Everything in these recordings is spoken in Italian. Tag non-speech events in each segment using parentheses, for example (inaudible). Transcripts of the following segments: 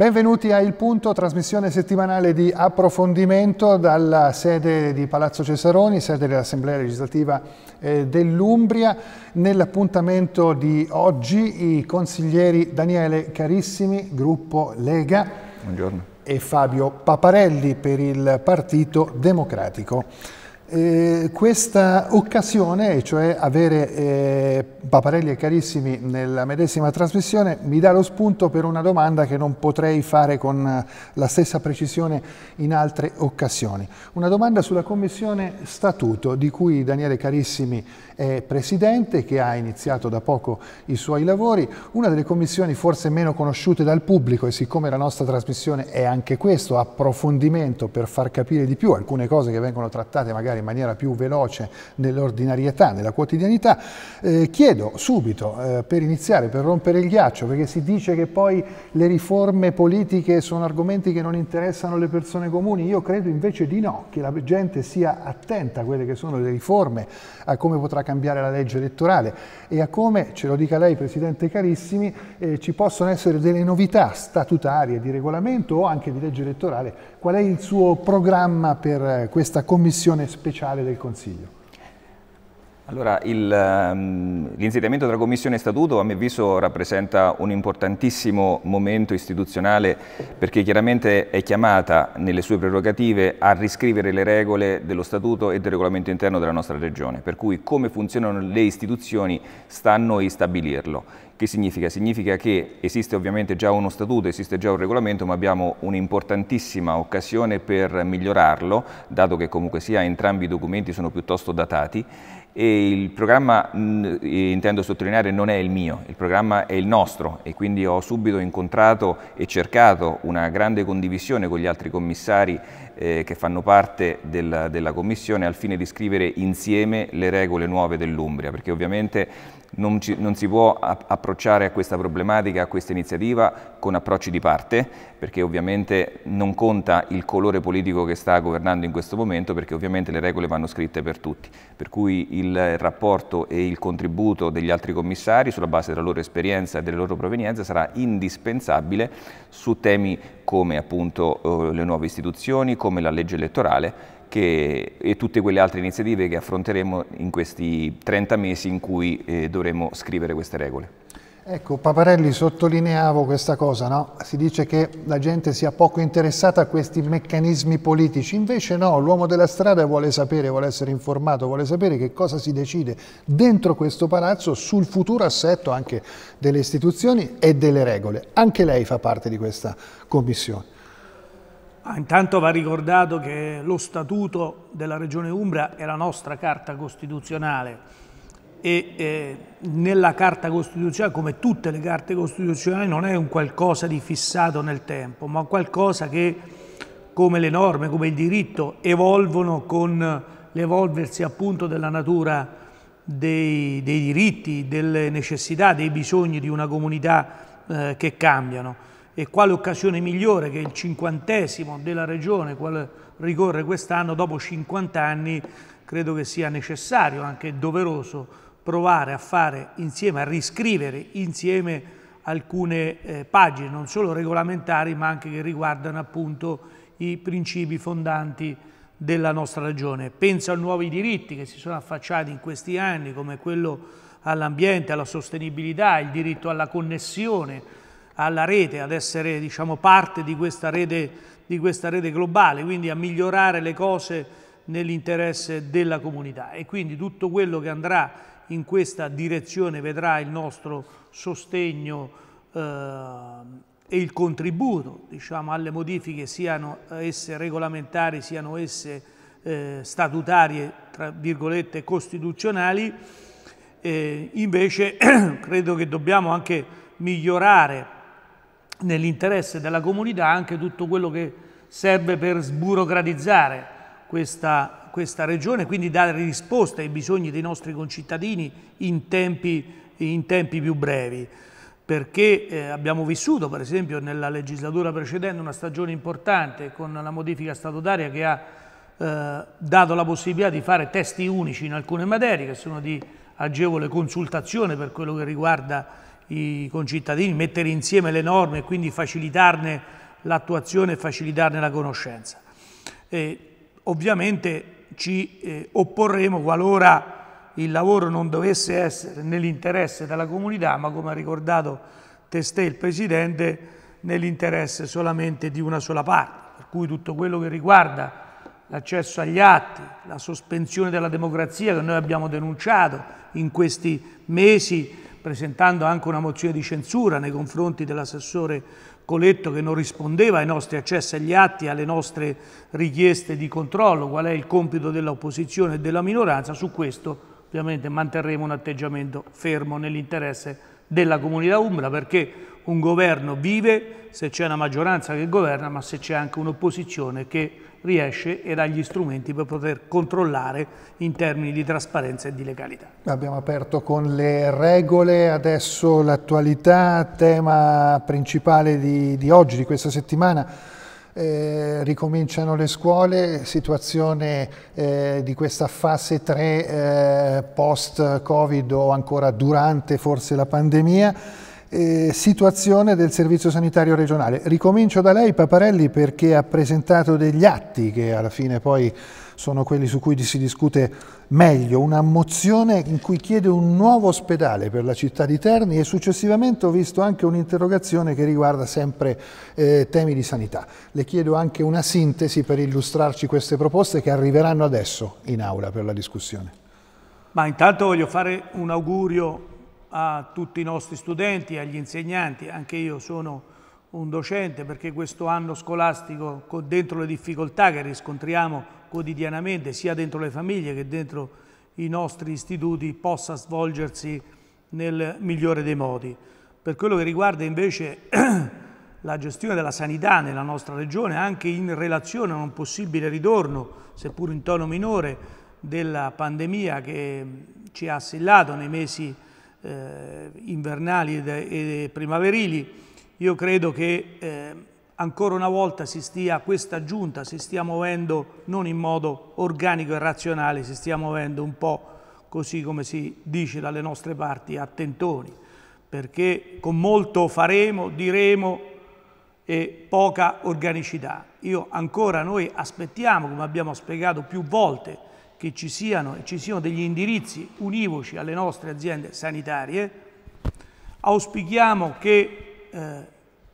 Benvenuti a Il Punto, trasmissione settimanale di approfondimento dalla sede di Palazzo Cesaroni, sede dell'Assemblea legislativa eh, dell'Umbria. Nell'appuntamento di oggi i consiglieri Daniele Carissimi, gruppo Lega, Buongiorno. e Fabio Paparelli per il Partito Democratico. Eh, questa occasione, cioè avere eh, Paparelli e Carissimi nella medesima trasmissione, mi dà lo spunto per una domanda che non potrei fare con la stessa precisione in altre occasioni. Una domanda sulla Commissione Statuto, di cui Daniele Carissimi è presidente, che ha iniziato da poco i suoi lavori, una delle commissioni forse meno conosciute dal pubblico e siccome la nostra trasmissione è anche questo, approfondimento per far capire di più alcune cose che vengono trattate magari in maniera più veloce nell'ordinarietà, nella quotidianità, eh, chiedo subito, eh, per iniziare, per rompere il ghiaccio, perché si dice che poi le riforme politiche sono argomenti che non interessano le persone comuni, io credo invece di no, che la gente sia attenta a quelle che sono le riforme, a come potrà cambiare la legge elettorale e a come, ce lo dica lei Presidente carissimi, eh, ci possono essere delle novità statutarie, di regolamento o anche di legge elettorale. Qual è il suo programma per eh, questa commissione speciale? Speciale del Consiglio? Allora, ehm, l'insediamento della Commissione Statuto a mio avviso rappresenta un importantissimo momento istituzionale perché chiaramente è chiamata nelle sue prerogative a riscrivere le regole dello Statuto e del regolamento interno della nostra Regione, per cui come funzionano le istituzioni sta a noi stabilirlo. Che significa? Significa che esiste ovviamente già uno statuto, esiste già un regolamento, ma abbiamo un'importantissima occasione per migliorarlo, dato che comunque sia entrambi i documenti sono piuttosto datati e il programma, intendo sottolineare, non è il mio, il programma è il nostro e quindi ho subito incontrato e cercato una grande condivisione con gli altri commissari eh, che fanno parte del, della Commissione al fine di scrivere insieme le regole nuove dell'Umbria, perché ovviamente non, ci, non, si può approcciare a questa problematica, a questa iniziativa con approcci di parte, perché ovviamente non conta il colore politico che sta governando in questo momento, perché ovviamente le regole vanno scritte per tutti. Per cui il rapporto e il contributo degli altri commissari, sulla base della loro esperienza e delle loro provenienze, sarà indispensabile su temi come appunto eh, le nuove istituzioni, come la legge elettorale, che, e tutte quelle altre iniziative che affronteremo in questi 30 mesi in cui eh, dovremo scrivere queste regole. Ecco, Paparelli, sottolineavo questa cosa, no? Si dice che la gente sia poco interessata a questi meccanismi politici, invece no, l'uomo della strada vuole sapere, vuole essere informato, vuole sapere che cosa si decide dentro questo palazzo sul futuro assetto anche delle istituzioni e delle regole. Anche lei fa parte di questa commissione. Ah, intanto va ricordato che lo statuto della Regione Umbria è la nostra carta costituzionale e eh, nella carta costituzionale, come tutte le carte costituzionali, non è un qualcosa di fissato nel tempo, ma qualcosa che, come le norme, come il diritto, evolvono con l'evolversi appunto della natura dei, dei, diritti, delle necessità, dei bisogni di una comunità eh, che cambiano e quale occasione migliore che il cinquantesimo della regione, quale ricorre quest'anno, dopo 50 anni, credo che sia necessario, anche doveroso, provare a fare insieme, a riscrivere insieme alcune eh, pagine, non solo regolamentari, ma anche che riguardano appunto i principi fondanti della nostra regione. Penso a nuovi diritti che si sono affacciati in questi anni, come quello all'ambiente, alla sostenibilità, il diritto alla connessione, alla rete, ad essere diciamo, parte di questa, rete, di questa rete globale, quindi a migliorare le cose nell'interesse della comunità. E quindi tutto quello che andrà in questa direzione vedrà il nostro sostegno eh, e il contributo diciamo, alle modifiche siano esse regolamentari, siano esse eh, statutarie, tra virgolette costituzionali, eh, invece (clears throat) credo che dobbiamo anche migliorare nell'interesse della comunità anche tutto quello che serve per sburocratizzare questa, questa regione, quindi dare risposta ai bisogni dei nostri concittadini in tempi, in tempi più brevi. Perché eh, abbiamo vissuto per esempio nella legislatura precedente una stagione importante con la modifica statutaria che ha eh, dato la possibilità di fare testi unici in alcune materie che sono di agevole consultazione per quello che riguarda i concittadini, mettere insieme le norme e quindi facilitarne l'attuazione e facilitarne la conoscenza. E ovviamente ci eh, opporremo qualora il lavoro non dovesse essere nell'interesse della comunità, ma come ha ricordato testé il Presidente, nell'interesse solamente di una sola parte. Per cui tutto quello che riguarda l'accesso agli atti, la sospensione della democrazia che noi abbiamo denunciato in questi mesi, presentando anche una mozione di censura nei confronti dell'assessore Coletto che non rispondeva ai nostri accessi agli atti, alle nostre richieste di controllo, qual è il compito dell'opposizione e della minoranza, su questo ovviamente manterremo un atteggiamento fermo nell'interesse della comunità umbra perché un governo vive se c'è una maggioranza che governa ma se c'è anche un'opposizione che riesce ed ha gli strumenti per poter controllare in termini di trasparenza e di legalità. Abbiamo aperto con le regole, adesso l'attualità, tema principale di, di oggi, di questa settimana eh, ricominciano le scuole, situazione eh, di questa fase 3 eh, post-Covid o ancora durante forse la pandemia, eh, situazione del Servizio Sanitario Regionale. Ricomincio da lei Paparelli perché ha presentato degli atti che alla fine poi sono quelli su cui si discute meglio, una mozione in cui chiede un nuovo ospedale per la città di Terni e successivamente ho visto anche un'interrogazione che riguarda sempre eh, temi di sanità. Le chiedo anche una sintesi per illustrarci queste proposte che arriveranno adesso in aula per la discussione. Ma intanto voglio fare un augurio a tutti i nostri studenti, agli insegnanti, anche io sono un docente perché questo anno scolastico dentro le difficoltà che riscontriamo quotidianamente sia dentro le famiglie che dentro i nostri istituti possa svolgersi nel migliore dei modi. Per quello che riguarda invece (clears throat) la gestione della sanità nella nostra regione, anche in relazione a un possibile ritorno, seppur in tono minore, della pandemia che ci ha assillato nei mesi eh, invernali e primaverili, io credo che eh, ancora una volta si stia, questa giunta si stia muovendo non in modo organico e razionale, si stia muovendo un po' così come si dice dalle nostre parti, a tentoni, perché con molto faremo, diremo e poca organicità. Io ancora, noi aspettiamo, come abbiamo spiegato più volte, che ci siano, ci siano degli indirizzi univoci alle nostre aziende sanitarie, auspichiamo che eh,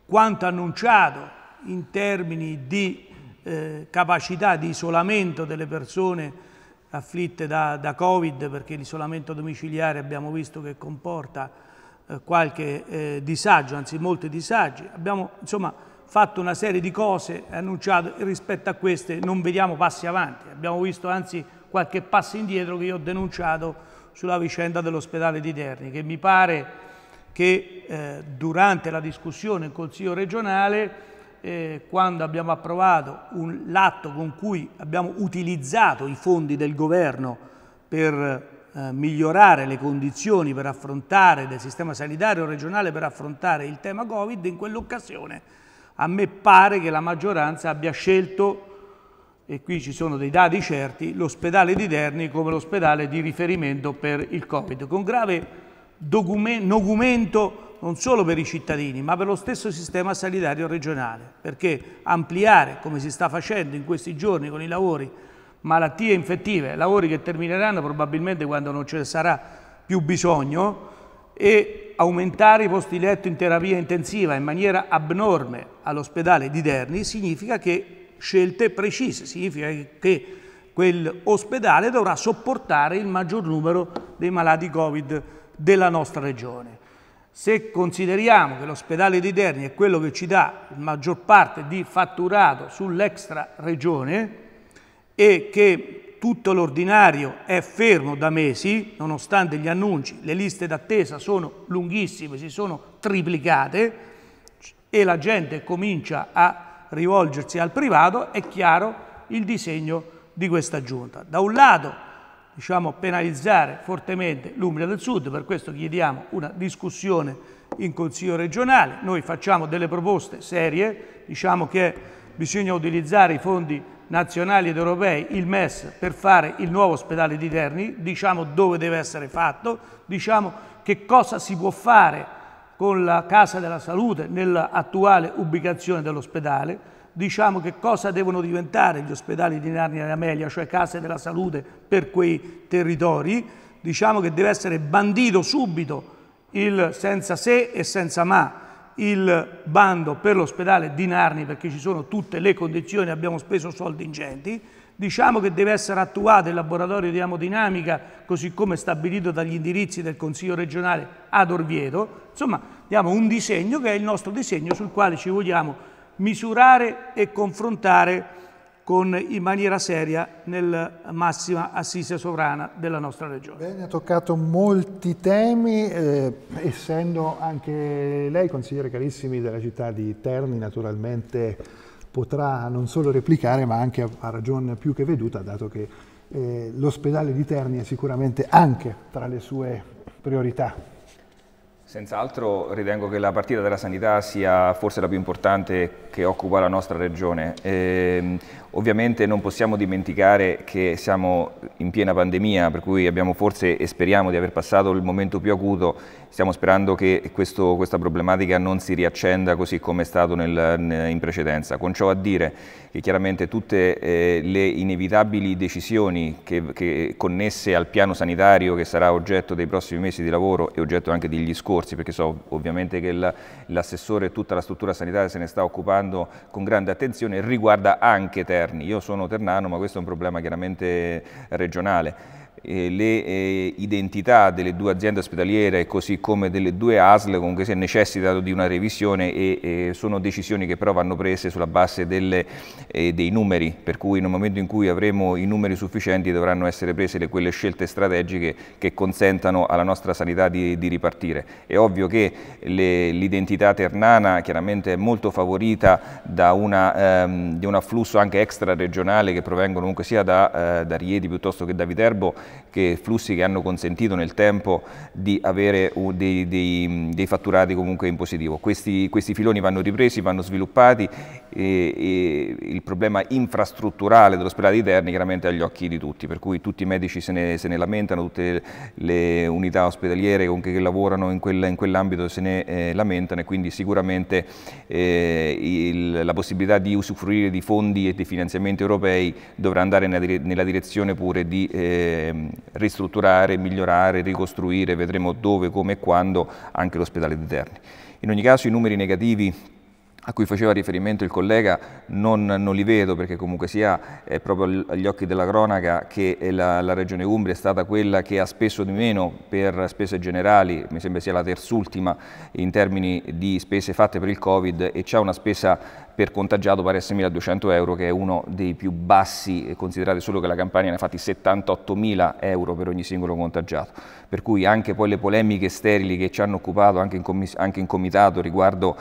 quanto annunciato in termini di eh, capacità di isolamento delle persone afflitte da, da Covid, perché l'isolamento domiciliare abbiamo visto che comporta eh, qualche eh, disagio, anzi molti disagi. Abbiamo insomma fatto una serie di cose annunciate e rispetto a queste non vediamo passi avanti. Abbiamo visto anzi qualche passo indietro che io ho denunciato sulla vicenda dell'ospedale di Terni, che mi pare che eh, durante la discussione in Consiglio regionale eh, quando abbiamo approvato l'atto con cui abbiamo utilizzato i fondi del governo per eh, migliorare le condizioni per affrontare del sistema sanitario regionale per affrontare il tema Covid, in quell'occasione a me pare che la maggioranza abbia scelto, e qui ci sono dei dati certi, l'ospedale di Terni come l'ospedale di riferimento per il Covid, con grave documento non solo per i cittadini, ma per lo stesso sistema sanitario regionale, perché ampliare, come si sta facendo in questi giorni con i lavori, malattie infettive, lavori che termineranno probabilmente quando non ce ne sarà più bisogno, e aumentare i posti letto in terapia intensiva in maniera abnorme all'ospedale di Derni significa che scelte precise, significa che quell'ospedale dovrà sopportare il maggior numero dei malati Covid della nostra regione. Se consideriamo che l'ospedale di Terni è quello che ci dà la maggior parte di fatturato sull'extra regione e che tutto l'ordinario è fermo da mesi, nonostante gli annunci, le liste d'attesa sono lunghissime, si sono triplicate e la gente comincia a rivolgersi al privato, è chiaro il disegno di questa giunta. Da un lato diciamo, penalizzare fortemente l'Umbria del Sud, per questo chiediamo una discussione in Consiglio regionale. Noi facciamo delle proposte serie, diciamo che bisogna utilizzare i fondi nazionali ed europei, il MES, per fare il nuovo ospedale di Terni, diciamo dove deve essere fatto, diciamo che cosa si può fare con la Casa della Salute nell'attuale ubicazione dell'ospedale, diciamo che cosa devono diventare gli ospedali di Narnia e Amelia, cioè case della salute per quei territori, diciamo che deve essere bandito subito il senza se e senza ma il bando per l'ospedale di Narni perché ci sono tutte le condizioni, abbiamo speso soldi ingenti, diciamo che deve essere attuato il laboratorio di emodinamica così come stabilito dagli indirizzi del Consiglio regionale ad Orvieto, insomma diamo un disegno che è il nostro disegno sul quale ci vogliamo misurare e confrontare con, in maniera seria nella massima assise sovrana della nostra regione. Bene, ha toccato molti temi, eh, essendo anche lei consigliere carissimi della città di Terni, naturalmente potrà non solo replicare ma anche a ragione più che veduta, dato che eh, l'ospedale di Terni è sicuramente anche tra le sue priorità. Senz'altro ritengo che la partita della sanità sia forse la più importante che occupa la nostra regione. E, ehm, ovviamente non possiamo dimenticare che siamo in piena pandemia, per cui abbiamo forse e speriamo di aver passato il momento più acuto, stiamo sperando che questo, questa problematica non si riaccenda così come è stato nel, in precedenza. Con ciò a dire che chiaramente tutte eh, le inevitabili decisioni che, che connesse al piano sanitario che sarà oggetto dei prossimi mesi di lavoro e oggetto anche degli scorsi, perché so ovviamente che l'assessore e tutta la struttura sanitaria se ne sta occupando con grande attenzione riguarda anche Terni. Io sono ternano ma questo è un problema chiaramente regionale eh, le eh, identità delle due aziende ospedaliere così come delle due ASL comunque si è necessitato di una revisione e, e sono decisioni che però vanno prese sulla base delle, eh, dei numeri per cui nel momento in cui avremo i numeri sufficienti dovranno essere prese le, quelle scelte strategiche che consentano alla nostra sanità di, di ripartire. È ovvio che l'identità ternana chiaramente è molto favorita da, una, ehm, un afflusso anche extra regionale che provengono comunque sia da, eh, da Rieti piuttosto che da Viterbo che flussi che hanno consentito nel tempo di avere dei, dei, dei fatturati comunque in positivo. Questi, questi, filoni vanno ripresi, vanno sviluppati e, e il problema infrastrutturale dell'ospedale di Terni chiaramente agli occhi di tutti, per cui tutti i medici se ne, se ne lamentano, tutte le unità ospedaliere che lavorano in, quel, in quell'ambito se ne eh, lamentano e quindi sicuramente eh, il, la possibilità di usufruire di fondi e di finanziamenti europei dovrà andare nella direzione pure di eh, ristrutturare, migliorare, ricostruire, vedremo dove, come e quando anche l'ospedale di Terni. In ogni caso i numeri negativi a cui faceva riferimento il collega non, non, li vedo perché comunque sia è proprio agli occhi della cronaca che la, la, Regione Umbria è stata quella che ha speso di meno per spese generali, mi sembra sia la terzultima in termini di spese fatte per il Covid e c'è una spesa per contagiato pari a 6.200 euro che è uno dei più bassi, considerate solo che la Campania ne ha fatti 78.000 euro per ogni singolo contagiato, per cui anche poi le polemiche sterili che ci hanno occupato anche in, anche in comitato riguardo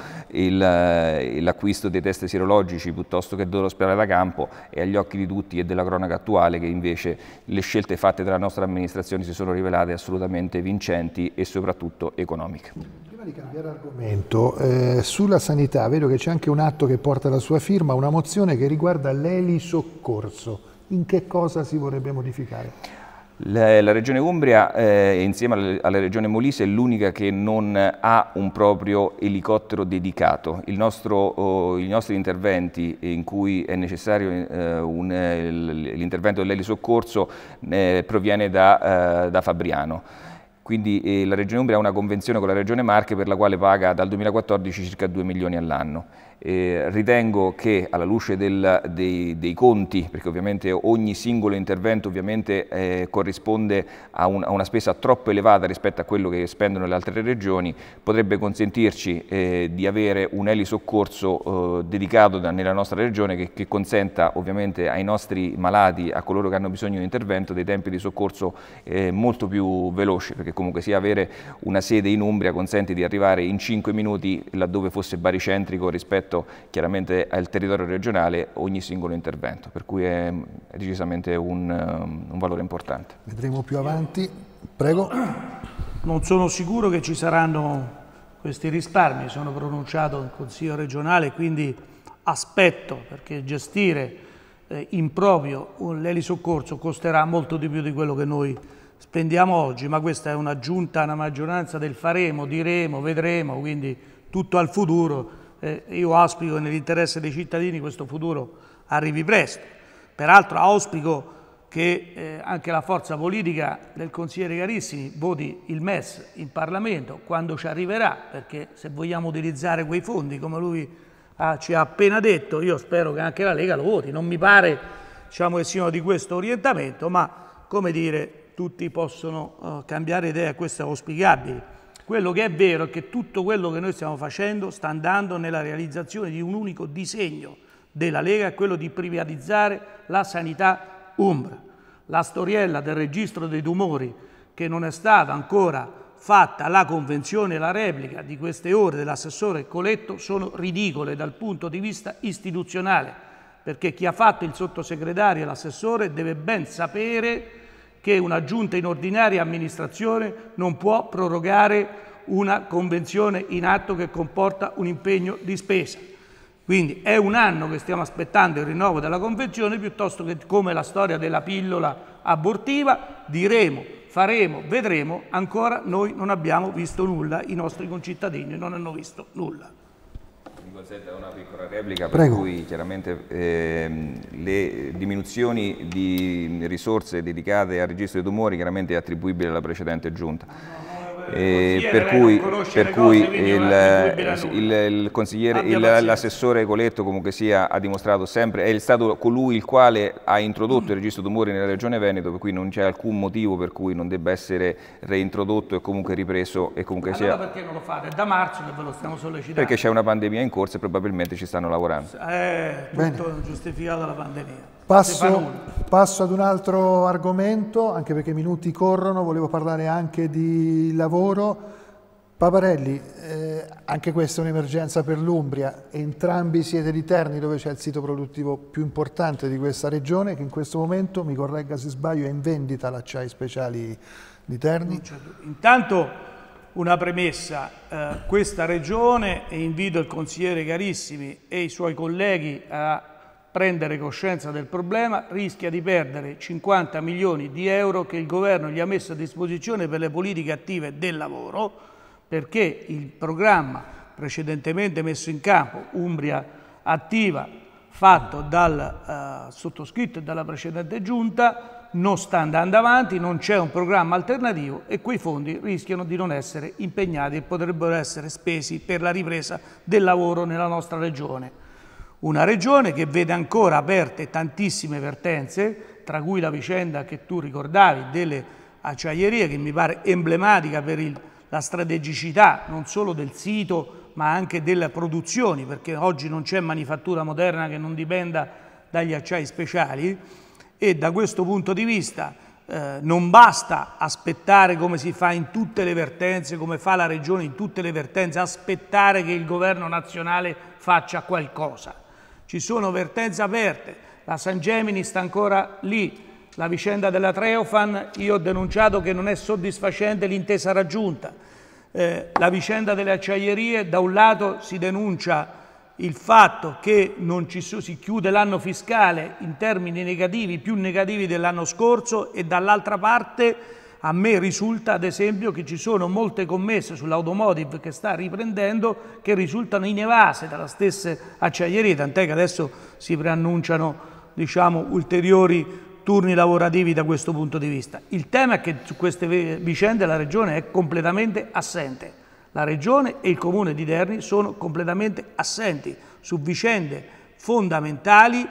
l'acquisto dei test sierologici piuttosto che dell'ospedale da campo è agli occhi di tutti e della cronaca attuale che invece le scelte fatte dalla nostra amministrazione si sono rivelate assolutamente vincenti e soprattutto economiche di cambiare argomento, eh, sulla sanità vedo che c'è anche un atto che porta la sua firma, una mozione che riguarda l'elisoccorso. In che cosa si vorrebbe modificare? La, Regione Umbria, eh, insieme alla, Regione Molise, è l'unica che non ha un proprio elicottero dedicato. Nostro, oh, I nostri interventi in cui è necessario eh, l'intervento dell'elisoccorso eh, proviene da, eh, da Fabriano quindi eh, la Regione Umbria ha una convenzione con la Regione Marche per la quale paga dal 2014 circa 2 milioni all'anno. Eh, ritengo che alla luce del, dei, dei, conti, perché ovviamente ogni singolo intervento ovviamente, eh, corrisponde a, un, a, una spesa troppo elevata rispetto a quello che spendono le altre regioni, potrebbe consentirci eh, di avere un elisoccorso eh, dedicato da, nella nostra regione che, che, consenta ovviamente ai nostri malati, a coloro che hanno bisogno di intervento, dei tempi di soccorso eh, molto più veloci, perché comunque sia avere una sede in Umbria consente di arrivare in 5 minuti laddove fosse baricentrico rispetto rispetto chiaramente al territorio regionale ogni singolo intervento, per cui è, decisamente un, um, un valore importante. Vedremo più avanti. Prego. Non sono sicuro che ci saranno questi risparmi, sono pronunciato in Consiglio regionale, quindi aspetto perché gestire eh, in proprio l'elisoccorso costerà molto di più di quello che noi spendiamo oggi, ma questa è una giunta, una maggioranza del faremo, diremo, vedremo, quindi tutto al futuro. Eh, io auspico nell'interesse dei cittadini questo futuro arrivi presto. Peraltro auspico che eh, anche la forza politica del consigliere Carissimi voti il MES in Parlamento quando ci arriverà, perché se vogliamo utilizzare quei fondi come lui ah, ci ha appena detto, io spero che anche la Lega lo voti. Non mi pare diciamo, che siano di questo orientamento, ma come dire, tutti possono uh, cambiare idea questo è auspicabile. Quello che è vero è che tutto quello che noi stiamo facendo sta andando nella realizzazione di un unico disegno della Lega, è quello di privatizzare la sanità Umbra. La storiella del registro dei tumori che non è stata ancora fatta la convenzione e la replica di queste ore dell'assessore Coletto sono ridicole dal punto di vista istituzionale, perché chi ha fatto il sottosegretario e l'assessore deve ben sapere che una giunta in ordinaria amministrazione non può prorogare una convenzione in atto che comporta un impegno di spesa. Quindi è un anno che stiamo aspettando il rinnovo della convenzione piuttosto che come la storia della pillola abortiva, diremo, faremo, vedremo, ancora noi non abbiamo visto nulla, i nostri concittadini non hanno visto nulla. Mi consente una piccola replica per Prego. cui chiaramente eh, le diminuzioni di risorse dedicate al registro dei tumori chiaramente è attribuibile alla precedente giunta. Eh, per cui, per cui il, il, il, consigliere, l'assessore Coletto comunque sia ha dimostrato sempre, è stato colui il quale ha introdotto il registro tumori nella regione Veneto, per cui non c'è alcun motivo per cui non debba essere reintrodotto e comunque ripreso. E comunque allora sia... perché non lo fate? È da marzo che ve lo stiamo sollecitando. Perché c'è una pandemia in corso e probabilmente ci stanno lavorando. È tutto Bene. giustificato dalla pandemia. Passo, passo, ad un altro argomento, anche perché i minuti corrono, volevo parlare anche di lavoro. Paparelli, eh, anche questa è un'emergenza per l'Umbria, entrambi siete di Terni dove c'è il sito produttivo più importante di questa regione che in questo momento, mi corregga se sbaglio, è in vendita l'acciai speciali di Terni. Intanto una premessa, eh, questa regione, e invito il consigliere Carissimi e i suoi colleghi a prendere coscienza del problema, rischia di perdere 50 milioni di euro che il governo gli ha messo a disposizione per le politiche attive del lavoro, perché il programma precedentemente messo in campo, Umbria Attiva, fatto dal uh, sottoscritto e dalla precedente giunta, non sta andando avanti, non c'è un programma alternativo e quei fondi rischiano di non essere impegnati e potrebbero essere spesi per la ripresa del lavoro nella nostra regione. Una regione che vede ancora aperte tantissime vertenze, tra cui la vicenda che tu ricordavi delle acciaierie, che mi pare emblematica per il, la strategicità non solo del sito, ma anche delle produzioni, perché oggi non c'è manifattura moderna che non dipenda dagli acciai speciali. E da questo punto di vista eh, non basta aspettare come si fa in tutte le vertenze, come fa la Regione in tutte le vertenze, aspettare che il governo nazionale faccia qualcosa ci sono vertenze aperte, la San Gemini sta ancora lì, la vicenda della Treofan, io ho denunciato che non è soddisfacente l'intesa raggiunta, eh, la vicenda delle acciaierie, da un lato si denuncia il fatto che non ci, si chiude l'anno fiscale in termini negativi, più negativi dell'anno scorso e dall'altra parte a me risulta ad esempio che ci sono molte commesse sull'automotive che sta riprendendo che risultano inevase dalle stesse acciaierie, tant'è che adesso si preannunciano diciamo, ulteriori turni lavorativi da questo punto di vista. Il tema è che su queste vicende la Regione è completamente assente. La Regione e il Comune di Terni sono completamente assenti su vicende fondamentali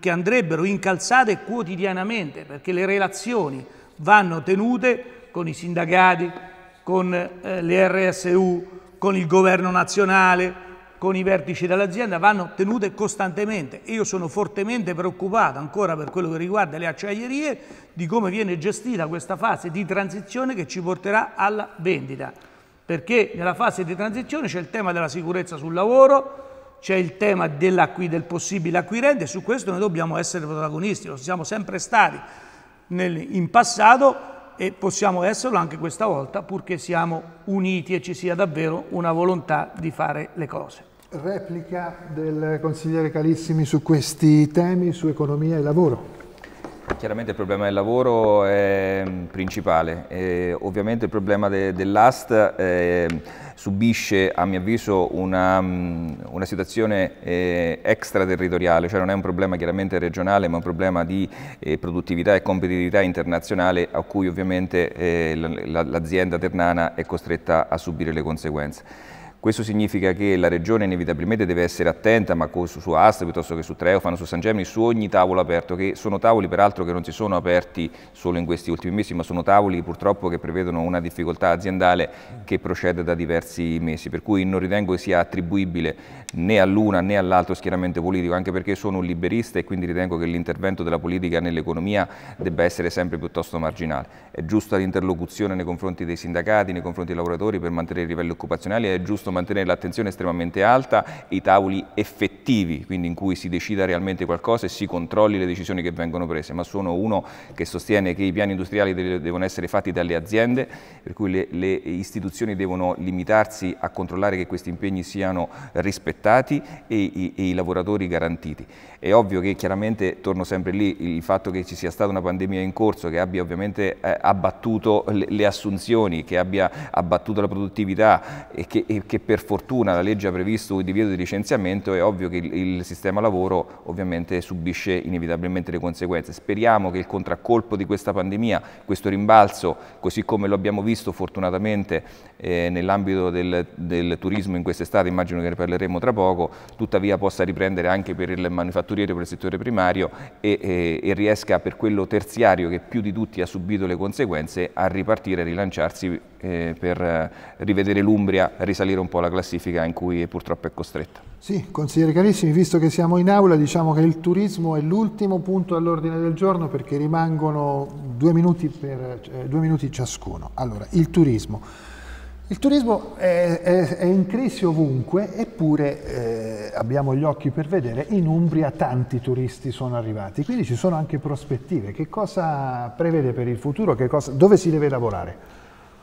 che andrebbero incalzate quotidianamente perché le relazioni vanno tenute con i sindacati, con eh, le RSU, con il governo nazionale, con i vertici dell'azienda, vanno tenute costantemente. Io sono fortemente preoccupato ancora per quello che riguarda le acciaierie di come viene gestita questa fase di transizione che ci porterà alla vendita. Perché nella fase di transizione c'è il tema della sicurezza sul lavoro, c'è il tema del possibile acquirente e su questo noi dobbiamo essere protagonisti, lo siamo sempre stati nel, in passato e possiamo esserlo anche questa volta purché siamo uniti e ci sia davvero una volontà di fare le cose. Replica del consigliere Carissimi su questi temi, su economia e lavoro. Chiaramente il problema del lavoro è principale, e ovviamente il problema de, dell'AST eh, subisce a mio avviso una, una situazione eh, extraterritoriale, cioè non è un problema chiaramente regionale ma un problema di eh, produttività e competitività internazionale a cui ovviamente eh, l'azienda ternana è costretta a subire le conseguenze. Questo significa che la Regione inevitabilmente deve essere attenta, ma su, su Ast piuttosto che su Treofano, su San Gemini, su ogni tavolo aperto, che sono tavoli peraltro che non si sono aperti solo in questi ultimi mesi, ma sono tavoli purtroppo che prevedono una difficoltà aziendale che procede da diversi mesi, per cui non ritengo che sia attribuibile né all'una né all'altro schieramento politico, anche perché sono un liberista e quindi ritengo che l'intervento della politica nell'economia debba essere sempre piuttosto marginale. È giusta l'interlocuzione nei confronti dei sindacati, nei confronti dei lavoratori per mantenere i livelli occupazionali, è giusto mantenere l'attenzione estremamente alta e i tavoli effettivi, quindi in cui si decida realmente qualcosa e si controlli le decisioni che vengono prese, ma sono uno che sostiene che i piani industriali devono essere fatti dalle aziende, per cui le, le istituzioni devono limitarsi a controllare che questi impegni siano rispettati e i, e i lavoratori garantiti. È ovvio che chiaramente, torno sempre lì, il fatto che ci sia stata una pandemia in corso che abbia ovviamente eh, abbattuto le, le, assunzioni, che abbia abbattuto la produttività e che, e che, per fortuna la legge ha previsto il divieto di licenziamento, è ovvio che il, il sistema lavoro ovviamente subisce inevitabilmente le conseguenze. Speriamo che il contraccolpo di questa pandemia, questo rimbalzo, così come lo abbiamo visto fortunatamente eh, nell'ambito del, del turismo in quest'estate, immagino che ne parleremo tra poco, tuttavia possa riprendere anche per il manifatturiero per il settore primario e, e, e, riesca per quello terziario che più di tutti ha subito le conseguenze a ripartire e rilanciarsi eh, per rivedere l'Umbria, risalire un po' la classifica in cui purtroppo è costretta. Sì, consiglieri carissimi, visto che siamo in aula diciamo che il turismo è l'ultimo punto all'ordine del giorno perché rimangono due minuti, per, eh, due minuti ciascuno. Allora, il turismo. Il turismo è, è, è, in crisi ovunque, eppure eh, abbiamo gli occhi per vedere, in Umbria tanti turisti sono arrivati, quindi ci sono anche prospettive. Che cosa prevede per il futuro? Cosa, dove si deve lavorare?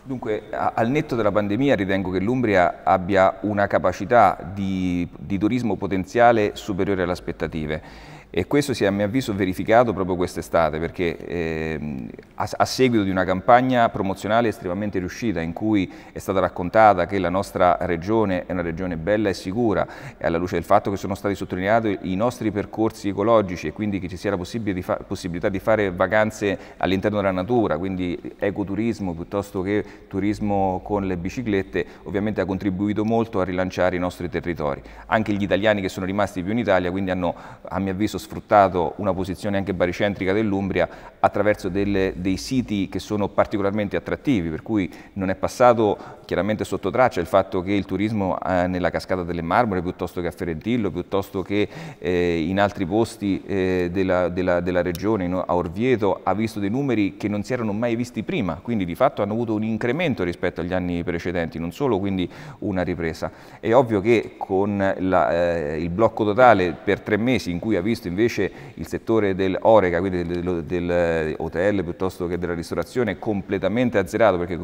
Dunque, al netto della pandemia ritengo che l'Umbria abbia una capacità di, di turismo potenziale superiore alle aspettative e questo si è a mio avviso verificato proprio quest'estate perché eh, a, a, seguito di una campagna promozionale estremamente riuscita in cui è stata raccontata che la nostra regione è una regione bella e sicura e alla luce del fatto che sono stati sottolineati i nostri percorsi ecologici e quindi che ci sia la di, possibilità di fare vacanze all'interno della natura, quindi ecoturismo piuttosto che turismo con le biciclette, ovviamente ha contribuito molto a rilanciare i nostri territori. Anche gli italiani che sono rimasti più in Italia quindi hanno a mio avviso sfruttato una posizione anche baricentrica dell'Umbria attraverso delle, dei siti che sono particolarmente attrattivi, per cui non è passato chiaramente sotto traccia il fatto che il turismo eh, nella cascata delle Marmore piuttosto che a Ferentillo, piuttosto che eh, in altri posti eh, della, della, della, regione, no? a Orvieto, ha visto dei numeri che non si erano mai visti prima, quindi di fatto hanno avuto un incremento rispetto agli anni precedenti, non solo quindi una ripresa. È ovvio che con la, eh, il blocco totale per tre mesi in cui ha visto invece il settore dell'Oreca, quindi del, del, hotel piuttosto che della ristorazione, completamente azzerato perché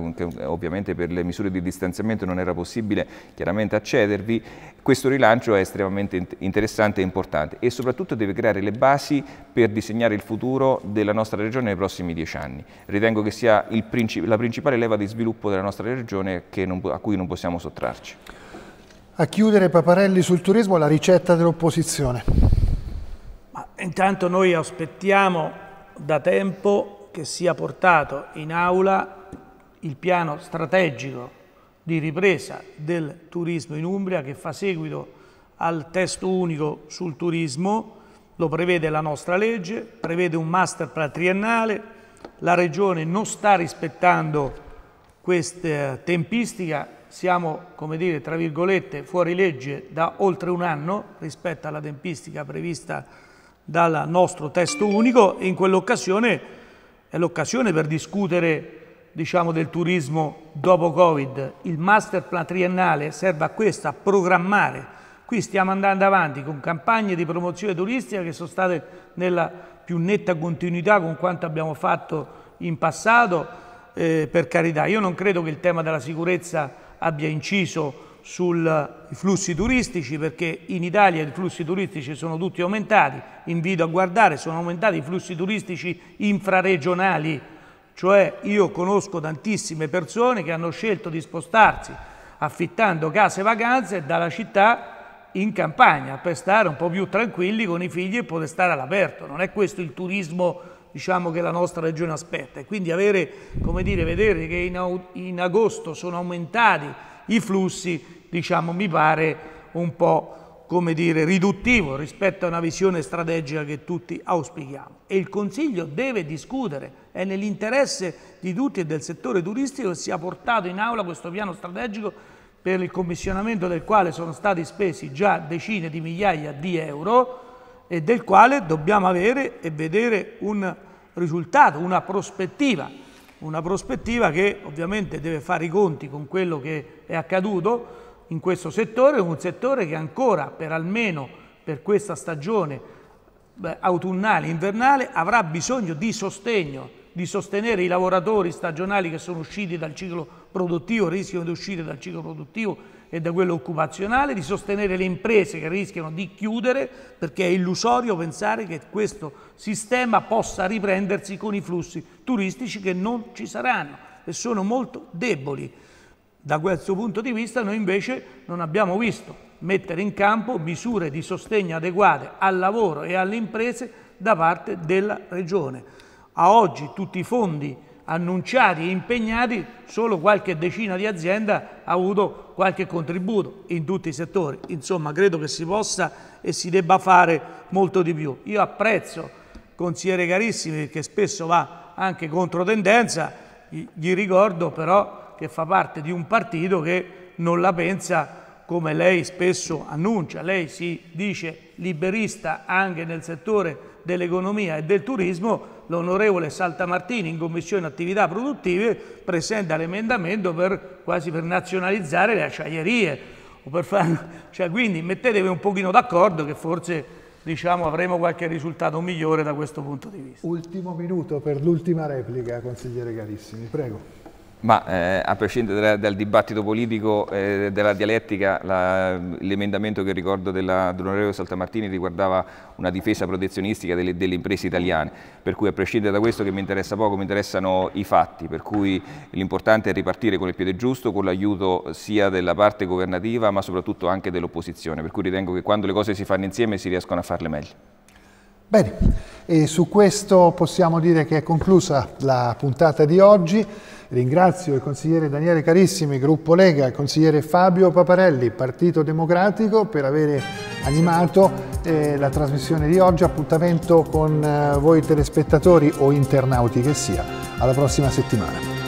ovviamente per le misure di distanziamento non era possibile chiaramente accedervi, questo rilancio è estremamente interessante e importante e soprattutto deve creare le basi per disegnare il futuro della nostra regione nei prossimi dieci anni. Ritengo che sia princip la principale leva di sviluppo della nostra regione non, a cui non possiamo sottrarci. A chiudere Paparelli sul turismo la ricetta dell'opposizione. Intanto noi aspettiamo da tempo che sia portato in aula il piano strategico di ripresa del turismo in Umbria che fa seguito al testo unico sul turismo, lo prevede la nostra legge, prevede un master plan triennale, la Regione non sta rispettando questa tempistica, siamo, come dire, tra virgolette, fuori legge da oltre un anno rispetto alla tempistica prevista dal nostro testo unico e in quell'occasione è l'occasione per discutere diciamo, del turismo dopo Covid. Il master plan triennale serve a questo, a programmare. Qui stiamo andando avanti con campagne di promozione turistica che sono state nella più netta continuità con quanto abbiamo fatto in passato, eh, per carità. Io non credo che il tema della sicurezza abbia inciso sui flussi turistici perché in Italia i flussi turistici sono tutti aumentati, invito a guardare, sono aumentati i flussi turistici infraregionali, cioè io conosco tantissime persone che hanno scelto di spostarsi affittando case vacanze dalla città in campagna per stare un po' più tranquilli con i figli e poter stare all'aperto. Non è questo il turismo diciamo, che la nostra regione aspetta. E quindi avere, come dire, vedere che in agosto sono aumentati i flussi diciamo, mi pare un po' come dire, riduttivo rispetto a una visione strategica che tutti auspichiamo. E il Consiglio deve discutere, è nell'interesse di tutti e del settore turistico che sia portato in aula questo piano strategico per il commissionamento del quale sono stati spesi già decine di migliaia di euro e del quale dobbiamo avere e vedere un risultato, una prospettiva, una prospettiva che ovviamente deve fare i conti con quello che è accaduto, in questo settore, un settore che ancora per almeno per questa stagione autunnale, invernale, avrà bisogno di sostegno, di sostenere i lavoratori stagionali che sono usciti dal ciclo produttivo, rischiano di uscire dal ciclo produttivo e da quello occupazionale, di sostenere le imprese che rischiano di chiudere perché è illusorio pensare che questo sistema possa riprendersi con i flussi turistici che non ci saranno e sono molto deboli. Da questo punto di vista noi invece non abbiamo visto mettere in campo misure di sostegno adeguate al lavoro e alle imprese da parte della Regione. A oggi tutti i fondi annunciati e impegnati, solo qualche decina di aziende ha avuto qualche contributo in tutti i settori. Insomma, credo che si possa e si debba fare molto di più. Io apprezzo consigliere Carissimi che spesso va anche contro tendenza, gli ricordo però che fa parte di un partito che non la pensa come lei spesso annuncia. Lei si dice liberista anche nel settore dell'economia e del turismo, l'onorevole Saltamartini in Commissione Attività Produttive presenta l'emendamento per, quasi per nazionalizzare le acciaierie. Fare, cioè, quindi mettetevi un pochino d'accordo che forse diciamo, avremo qualche risultato migliore da questo punto di vista. Ultimo minuto per l'ultima replica, consigliere Carissimi, prego. Ma eh, a prescindere dal, dal dibattito politico e eh, della dialettica, l'emendamento che ricordo dell'onorevole Saltamartini riguardava una difesa protezionistica delle, delle, imprese italiane, per cui a prescindere da questo che mi interessa poco, mi interessano i fatti, per cui l'importante è ripartire con il piede giusto, con l'aiuto sia della parte governativa ma soprattutto anche dell'opposizione, per cui ritengo che quando le cose si fanno insieme si riescono a farle meglio. Bene, e su questo possiamo dire che è conclusa la puntata di oggi. Ringrazio il consigliere Daniele Carissimi, gruppo Lega, il consigliere Fabio Paparelli, Partito Democratico, per aver animato eh, la trasmissione di oggi. Appuntamento con eh, voi telespettatori o internauti che sia. Alla prossima settimana.